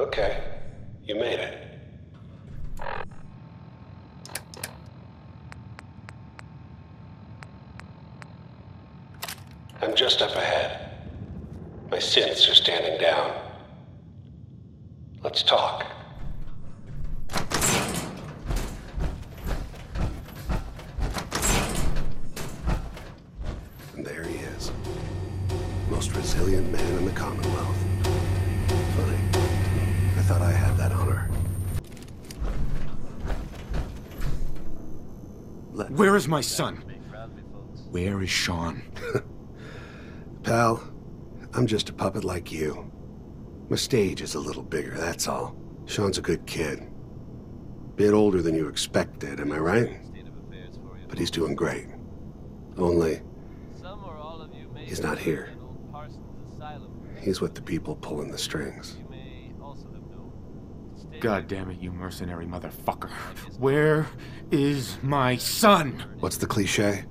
Okay, you made it. I'm just up ahead. My synths are standing down. Let's talk. And there he is. Most resilient man in the Commonwealth. Funny. I thought I had that honor. Let- Where is my son? Where is Shaun? Pal, I'm just a puppet like you. My stage is a little bigger, that's all. Shaun's a good kid. Bit older than you expected, am I right? But he's doing great. Only, he's not here. He's with the people pulling the strings. God damn it, you mercenary motherfucker. Where is my son? What's the cliche?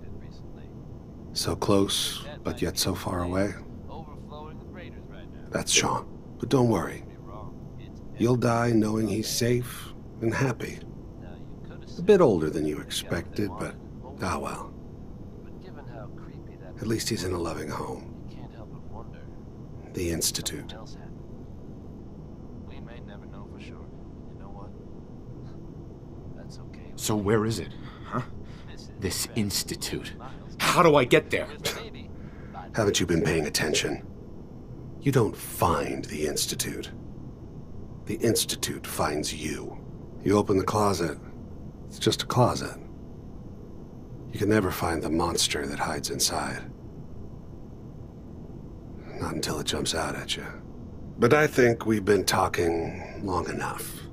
So close, but yet so far away? That's Shaun. But don't worry. You'll die knowing he's safe and happy. A bit older than you expected, but ah well. At least he's in a loving home. The Institute. We may never know for sure. You know what? That's okay. So where is it? Huh? This institute. How do I get there? Haven't you been paying attention? You don't find the Institute. The Institute finds you. You open the closet, it's just a closet. You can never find the monster that hides inside. Not until it jumps out at you. But I think we've been talking long enough.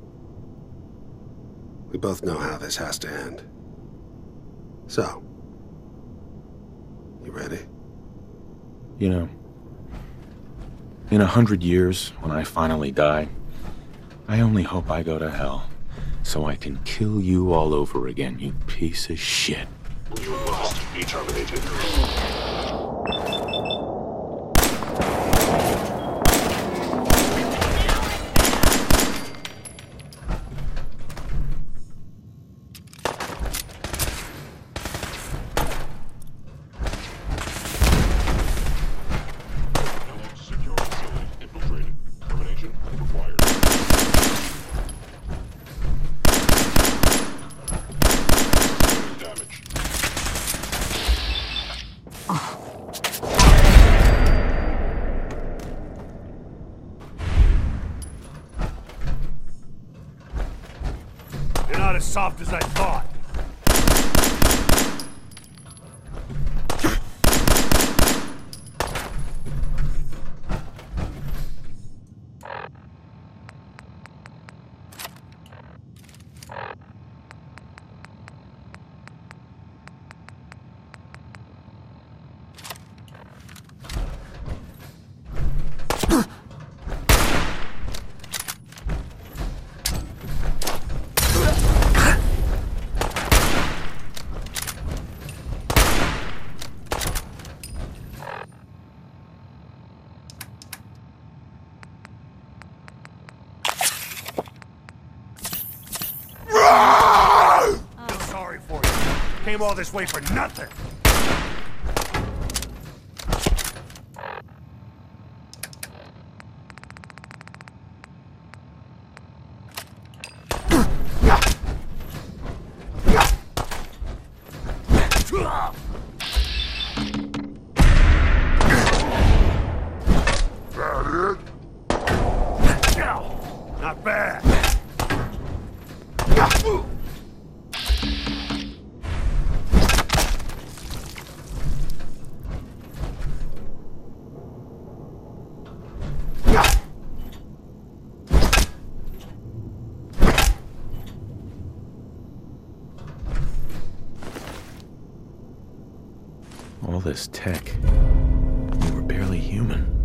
We both know how this has to end. So, you ready? You know, in a hundred years, when I finally die, I only hope I go to hell so I can kill you all over again, you piece of shit. You must be terminated. As soft as I thought. Feel sorry for you. Came all this way for nothing. Not bad. All this tech. We were barely human.